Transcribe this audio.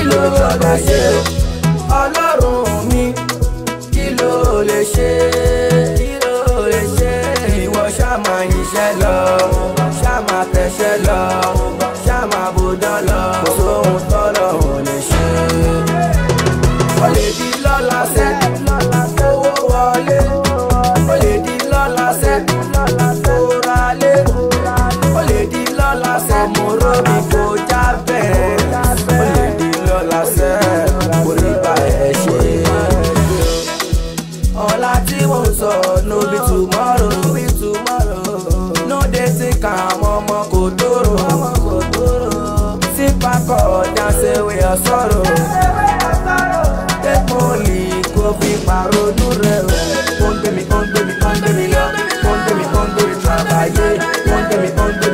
Kilo ló lè ṣe ọlọ́run mi kí ló lè ṣe kí ló lè ṣe ìwọ ṣá máa yíṣẹ́ lọ ṣá máa tẹ̀ṣẹ́ lọ ṣá máa lọ sóhun tọ́lọ̀ ò lè ṣe. ó lè di lọ́la sẹ́ owó wọlé ó lè di lọ́la sẹ́ kóralé ó lè di lọ́la sẹ́ mo rọ́ mi kò já bẹ́ẹ̀. sun no be tomorrow no be tomorrow no dey sick am ọmọ kò tóró ọmọ kò tóró sí pápọ̀ dance away your sorrow take only kó fi pàrọ̀nù rẹ̀ o. ó ń gbé mi ó ń gbé mi ó ń gbé mi lọ ó mi ó mi tó àbáyé ó mi ó